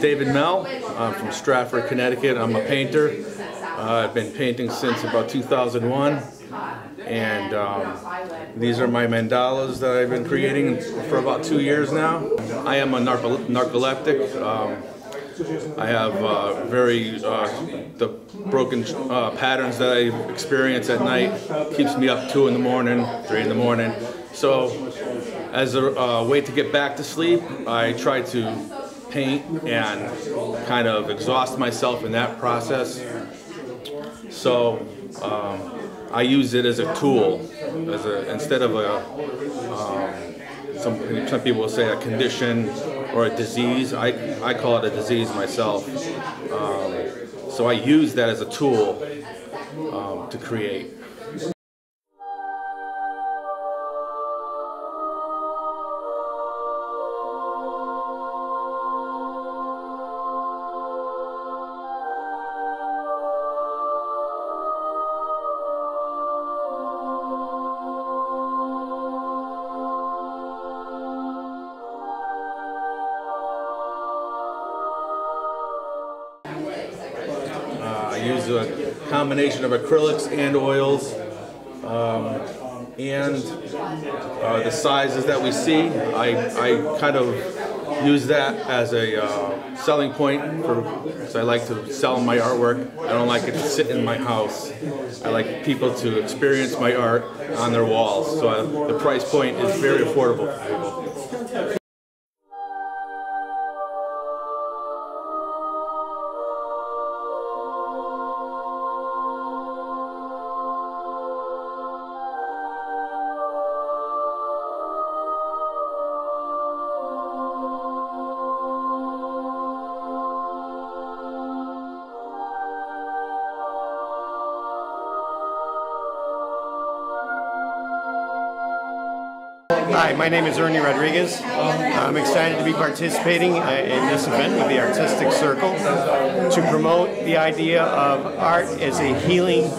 David Mel. I'm from Stratford, Connecticut. I'm a painter. Uh, I've been painting since about 2001. And um, these are my mandalas that I've been creating for about two years now. I am a narco narcoleptic. Um, I have uh, very, uh, the broken uh, patterns that I experience at night keeps me up two in the morning, three in the morning. So as a uh, way to get back to sleep, I try to paint and kind of exhaust myself in that process. So um, I use it as a tool, as a, instead of a, um, some, some people will say a condition or a disease. I, I call it a disease myself. Um, so I use that as a tool um, to create. Use a combination of acrylics and oils. Um, and uh, the sizes that we see, I, I kind of use that as a uh, selling point for because I like to sell my artwork. I don't like it to sit in my house. I like people to experience my art on their walls. So uh, the price point is very affordable for people. Hi, my name is Ernie Rodriguez. I'm excited to be participating uh, in this event with the Artistic Circle to promote the idea of art as a healing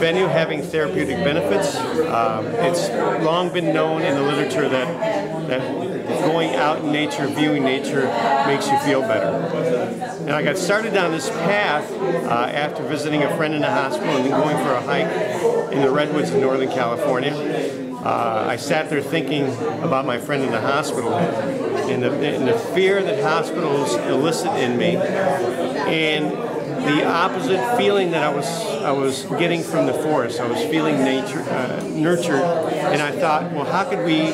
venue having therapeutic benefits. Um, it's long been known in the literature that, that going out in nature, viewing nature, makes you feel better. And I got started down this path uh, after visiting a friend in the hospital and going for a hike in the redwoods of Northern California. Uh, I sat there thinking about my friend in the hospital and the, and the fear that hospitals elicit in me and the opposite feeling that I was I was getting from the forest. I was feeling nature uh, nurtured, and I thought, well, how could we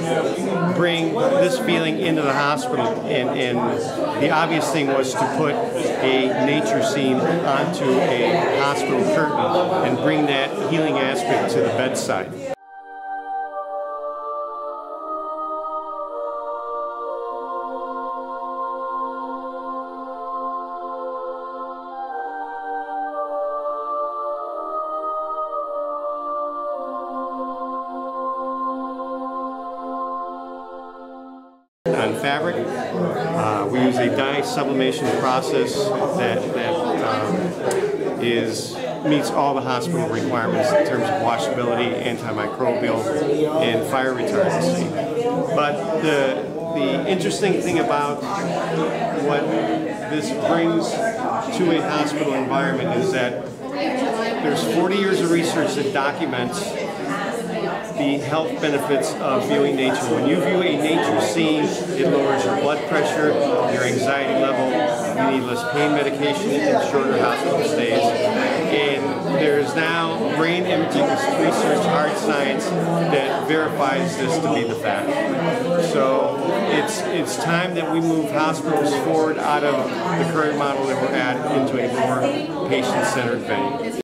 bring this feeling into the hospital? And, and the obvious thing was to put a nature scene onto a hospital curtain and bring that healing aspect to the bedside. Fabric. Uh, we use a dye sublimation process that, that um, is meets all the hospital requirements in terms of washability, antimicrobial, and fire retardancy. But the, the interesting thing about what this brings to a hospital environment is that there's 40 years of research that documents the health benefits of viewing nature. When you view a nature scene, it lowers your blood pressure, your anxiety level, you need less pain medication and shorter hospital stays. And there's now brain imaging research, hard science, that verifies this to be the fact. So it's, it's time that we move hospitals forward out of the current model that we're at into a more patient-centered venue.